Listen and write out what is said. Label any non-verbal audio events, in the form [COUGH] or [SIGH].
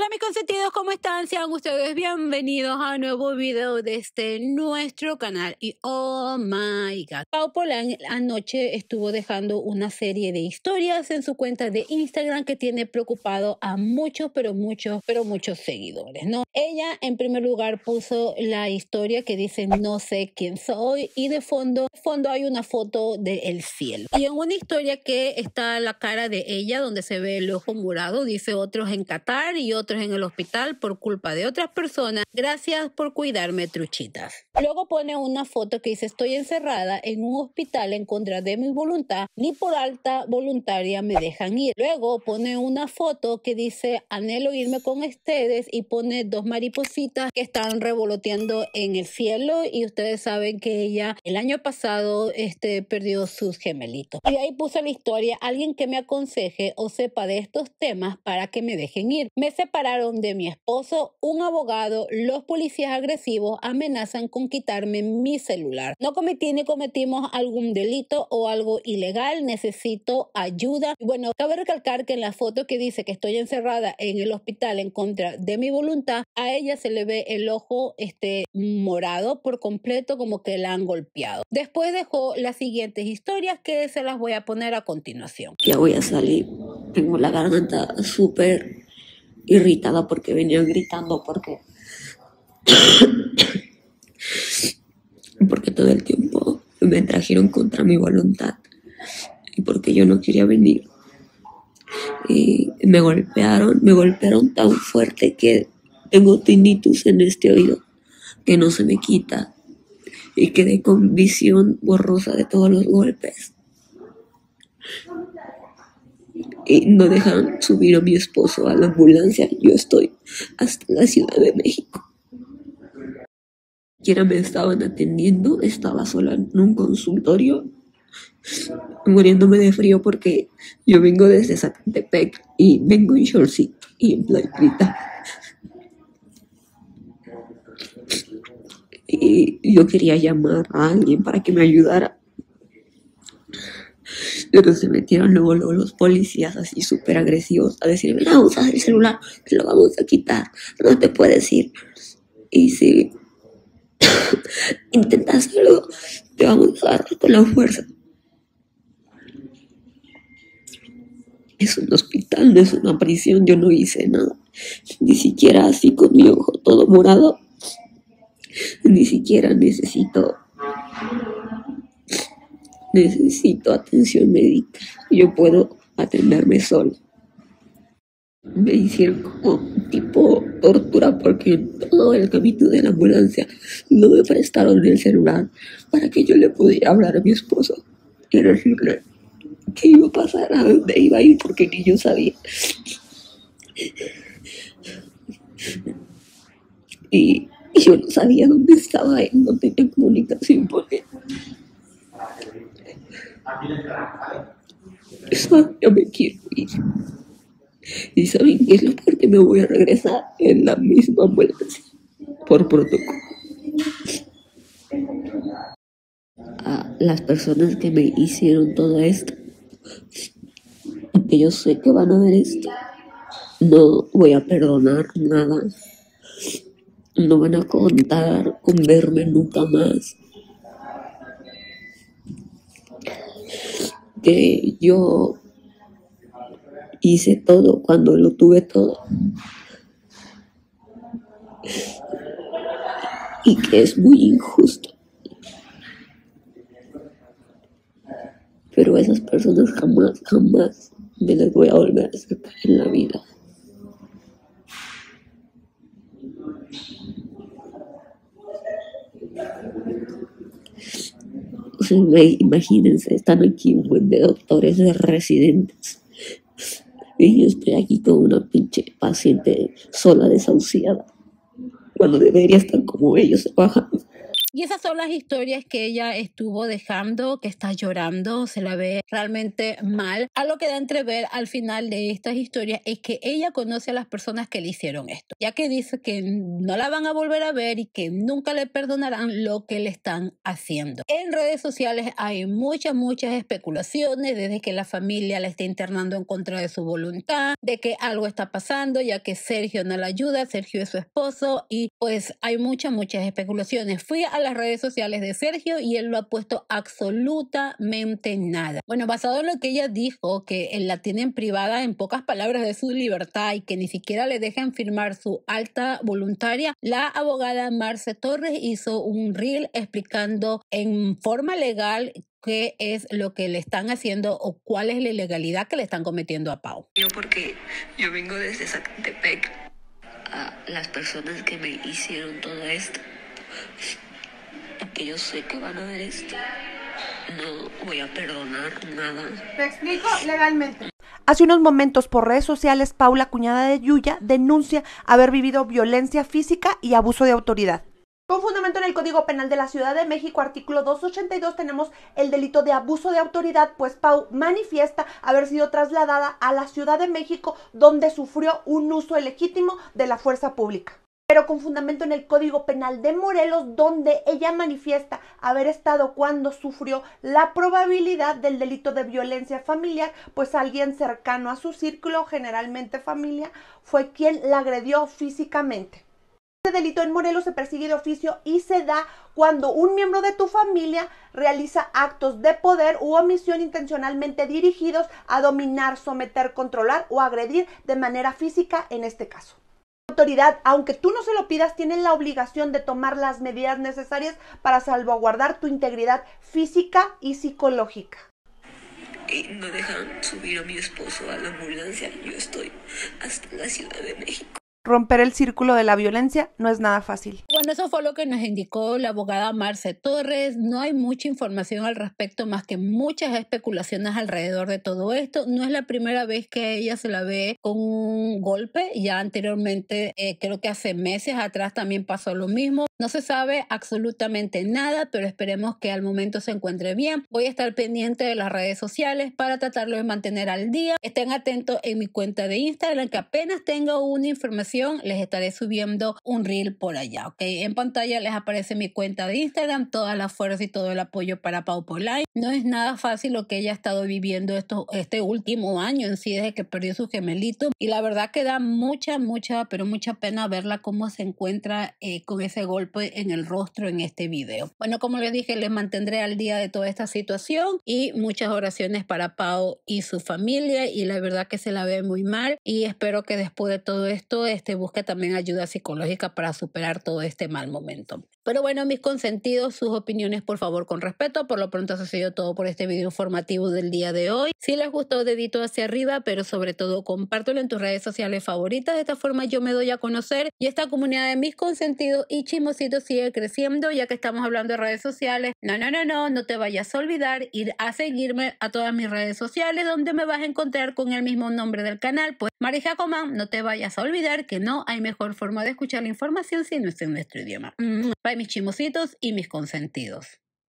Hola mis consentidos, ¿cómo están? Sean ustedes bienvenidos a un nuevo video de este nuestro canal. Y oh my god, Pau Polan anoche estuvo dejando una serie de historias en su cuenta de Instagram que tiene preocupado a muchos, pero muchos, pero muchos seguidores, ¿no? Ella en primer lugar puso la historia que dice no sé quién soy y de fondo, de fondo hay una foto del cielo. Y en una historia que está la cara de ella donde se ve el ojo morado, dice otros en Qatar y otros en el hospital por culpa de otras personas. Gracias por cuidarme, truchitas. Luego pone una foto que dice estoy encerrada en un hospital en contra de mi voluntad, ni por alta voluntaria me dejan ir. Luego pone una foto que dice anhelo irme con ustedes y pone dos maripositas que están revoloteando en el cielo y ustedes saben que ella el año pasado este, perdió sus gemelitos. Y ahí puse la historia, alguien que me aconseje o sepa de estos temas para que me dejen ir. Me separaron de mi esposo, un abogado, los policías agresivos amenazan con quitarme mi celular. No cometí ni cometimos algún delito o algo ilegal, necesito ayuda. Bueno, cabe recalcar que en la foto que dice que estoy encerrada en el hospital en contra de mi voluntad, a ella se le ve el ojo este morado por completo como que la han golpeado. Después dejó las siguientes historias que se las voy a poner a continuación. Ya voy a salir. Tengo la garganta súper irritada porque venían gritando porque [COUGHS] porque todo el tiempo me trajeron contra mi voluntad y porque yo no quería venir. Y me golpearon me golpearon tan fuerte que tengo tinnitus en este oído que no se me quita y quedé con visión borrosa de todos los golpes y no dejan subir a mi esposo a la ambulancia. Yo estoy hasta la Ciudad de México. Quiera me estaban atendiendo, estaba sola en un consultorio, muriéndome de frío porque yo vengo desde Zacatepec y vengo en shortcito y en playita. Y yo quería llamar a alguien para que me ayudara pero se metieron luego, los policías así súper agresivos a decirme, no, usas el celular, te lo vamos a quitar, no te puedes ir. Y si [COUGHS] intentas hacerlo, te vamos a agarrar con la fuerza. Es un hospital, no es una prisión, yo no hice nada. Ni siquiera así con mi ojo todo morado. Ni siquiera necesito necesito atención médica. Yo puedo atenderme solo. Me hicieron como tipo tortura porque todo el camino de la ambulancia no me prestaron el celular para que yo le pudiera hablar a mi esposo y decirle que iba a pasar, a dónde iba a ir, porque ni yo sabía. Y, yo no sabía dónde estaba él, no tenía comunicación. Eso, yo me quiero ir. Y saben qué es lo que me voy a regresar en la misma ambulancia por protocolo. A las personas que me hicieron todo esto, que yo sé que van a ver esto, no voy a perdonar nada. No van a contar con verme nunca más. Que yo hice todo cuando lo tuve todo. Y que es muy injusto. Pero esas personas jamás, jamás me las voy a volver a aceptar en la vida. Imagínense, están aquí un buen de doctores, de residentes. Y yo estoy aquí con una pinche paciente sola, desahuciada, cuando debería estar como ellos trabajando. Y esas son las historias que ella estuvo dejando, que está llorando, se la ve realmente mal. A lo que da entrever al final de estas historias es que ella conoce a las personas que le hicieron esto, ya que dice que no la van a volver a ver y que nunca le perdonarán lo que le están haciendo. En redes sociales hay muchas, muchas especulaciones desde que la familia la está internando en contra de su voluntad, de que algo está pasando, ya que Sergio no la ayuda, Sergio es su esposo y pues hay muchas, muchas especulaciones. Fui a las redes sociales de Sergio y él lo ha puesto absolutamente nada. Bueno, basado en lo que ella dijo, que él la tienen privada en pocas palabras de su libertad y que ni siquiera le dejan firmar su alta voluntaria, la abogada Marce Torres hizo un reel explicando en forma legal qué es lo que le están haciendo o cuál es la ilegalidad que le están cometiendo a Pau. Yo porque yo vengo desde Zacatepec a las personas que me hicieron todo esto, que yo sé que van a ver esto, no voy a perdonar nada. Te explico legalmente. Hace unos momentos por redes sociales, Paula, cuñada de Yuya, denuncia haber vivido violencia física y abuso de autoridad. Con fundamento en el Código Penal de la Ciudad de México, artículo 282, tenemos el delito de abuso de autoridad, pues Pau manifiesta haber sido trasladada a la Ciudad de México, donde sufrió un uso ilegítimo de la fuerza pública. Pero con fundamento en el Código Penal de Morelos, donde ella manifiesta haber estado cuando sufrió la probabilidad del delito de violencia familiar, pues alguien cercano a su círculo, generalmente familia, fue quien la agredió físicamente. Este delito en Morelos se persigue de oficio y se da cuando un miembro de tu familia realiza actos de poder u omisión intencionalmente dirigidos a dominar, someter, controlar o agredir de manera física en este caso. Aunque tú no se lo pidas, tiene la obligación de tomar las medidas necesarias para salvaguardar tu integridad física y psicológica. Y no dejan subir a mi esposo a la ambulancia. Yo estoy hasta la Ciudad de México. Romper el círculo de la violencia no es nada fácil. Bueno, eso fue lo que nos indicó la abogada Marce Torres. No hay mucha información al respecto, más que muchas especulaciones alrededor de todo esto. No es la primera vez que ella se la ve con un golpe. Ya anteriormente, eh, creo que hace meses atrás también pasó lo mismo. No se sabe absolutamente nada, pero esperemos que al momento se encuentre bien. Voy a estar pendiente de las redes sociales para tratarlo de mantener al día. Estén atentos en mi cuenta de Instagram, que apenas tenga una información les estaré subiendo un reel por allá, ¿ok? En pantalla les aparece mi cuenta de Instagram, toda la fuerza y todo el apoyo para Pau Polay. No es nada fácil lo que ella ha estado viviendo esto, este último año en sí, desde que perdió su gemelito. Y la verdad que da mucha, mucha, pero mucha pena verla cómo se encuentra eh, con ese golpe en el rostro en este video. Bueno, como les dije, les mantendré al día de toda esta situación y muchas oraciones para Pau y su familia. Y la verdad que se la ve muy mal y espero que después de todo esto, este busque también ayuda psicológica para superar todo este mal momento. Pero bueno, mis consentidos, sus opiniones por favor con respeto. Por lo pronto eso ha sido todo por este video informativo del día de hoy. Si les gustó, dedito hacia arriba, pero sobre todo compártelo en tus redes sociales favoritas. De esta forma yo me doy a conocer y esta comunidad de mis consentidos y chismositos sigue creciendo ya que estamos hablando de redes sociales. No, no, no, no, no te vayas a olvidar ir a seguirme a todas mis redes sociales donde me vas a encontrar con el mismo nombre del canal. Pues Marija Comán, no te vayas a olvidar que no hay mejor forma de escuchar la información si no es en nuestro idioma. Bye mis chimositos y mis consentidos.